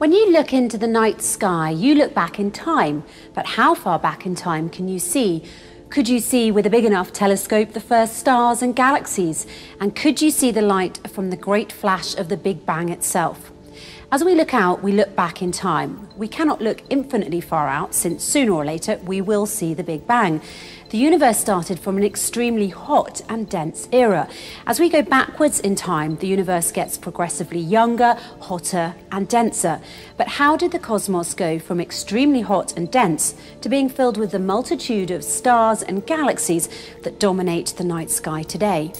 When you look into the night sky, you look back in time. But how far back in time can you see? Could you see with a big enough telescope the first stars and galaxies? And could you see the light from the great flash of the Big Bang itself? As we look out, we look back in time. We cannot look infinitely far out, since sooner or later we will see the Big Bang. The universe started from an extremely hot and dense era. As we go backwards in time, the universe gets progressively younger, hotter, and denser. But how did the cosmos go from extremely hot and dense to being filled with the multitude of stars and galaxies that dominate the night sky today?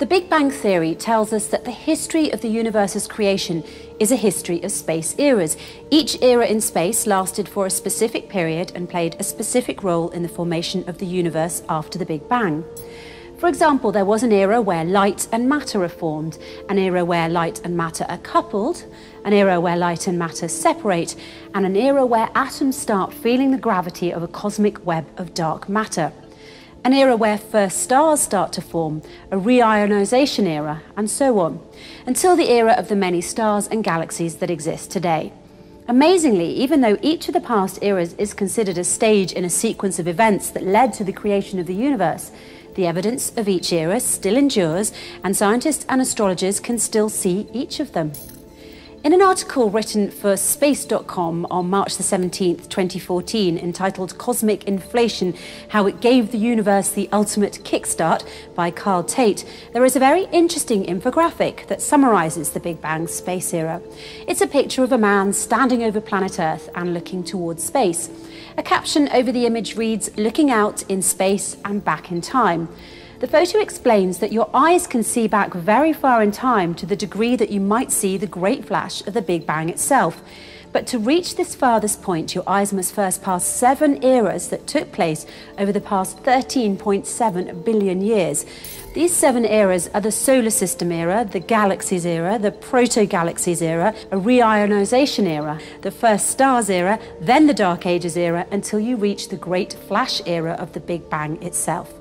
The Big Bang Theory tells us that the history of the universe's creation is a history of space eras. Each era in space lasted for a specific period and played a specific role in the formation of the universe after the Big Bang. For example, there was an era where light and matter are formed, an era where light and matter are coupled, an era where light and matter separate, and an era where atoms start feeling the gravity of a cosmic web of dark matter an era where first stars start to form, a reionization era, and so on, until the era of the many stars and galaxies that exist today. Amazingly, even though each of the past eras is considered a stage in a sequence of events that led to the creation of the universe, the evidence of each era still endures, and scientists and astrologers can still see each of them. In an article written for Space.com on March the 17th, 2014, entitled Cosmic Inflation How It Gave the Universe the Ultimate Kickstart by Karl Tate, there is a very interesting infographic that summarizes the Big Bang space era. It's a picture of a man standing over planet Earth and looking towards space. A caption over the image reads, Looking out in space and back in time. The photo explains that your eyes can see back very far in time to the degree that you might see the great flash of the Big Bang itself. But to reach this farthest point, your eyes must first pass seven eras that took place over the past 13.7 billion years. These seven eras are the solar system era, the galaxies era, the proto-galaxies era, a reionization era, the first stars era, then the dark ages era, until you reach the great flash era of the Big Bang itself.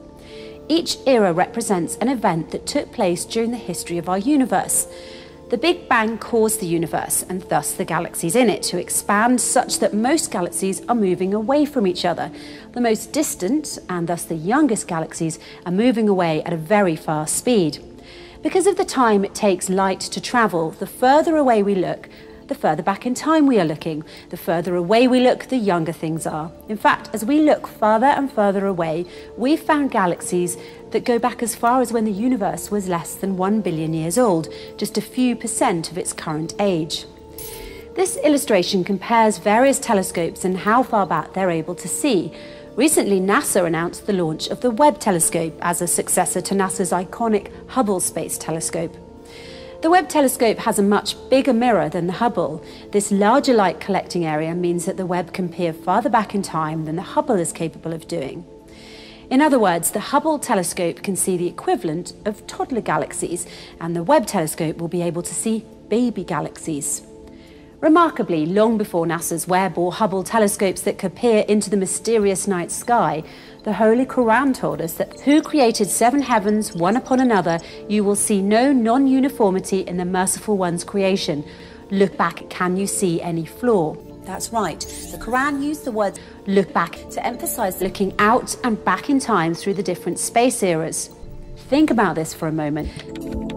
Each era represents an event that took place during the history of our universe. The Big Bang caused the universe, and thus the galaxies in it, to expand such that most galaxies are moving away from each other. The most distant, and thus the youngest galaxies, are moving away at a very fast speed. Because of the time it takes light to travel, the further away we look, the further back in time we are looking. The further away we look, the younger things are. In fact, as we look further and further away, we've found galaxies that go back as far as when the universe was less than one billion years old, just a few percent of its current age. This illustration compares various telescopes and how far back they're able to see. Recently, NASA announced the launch of the Webb telescope as a successor to NASA's iconic Hubble Space Telescope. The Webb telescope has a much bigger mirror than the Hubble. This larger light collecting area means that the Webb can peer farther back in time than the Hubble is capable of doing. In other words, the Hubble telescope can see the equivalent of toddler galaxies, and the Webb telescope will be able to see baby galaxies. Remarkably, long before NASA's Webb or Hubble telescopes that could peer into the mysterious night sky, the Holy Quran told us that who created seven heavens one upon another, you will see no non uniformity in the merciful one's creation. Look back, can you see any flaw? That's right. The Quran used the word look back to emphasize looking out and back in time through the different space eras. Think about this for a moment.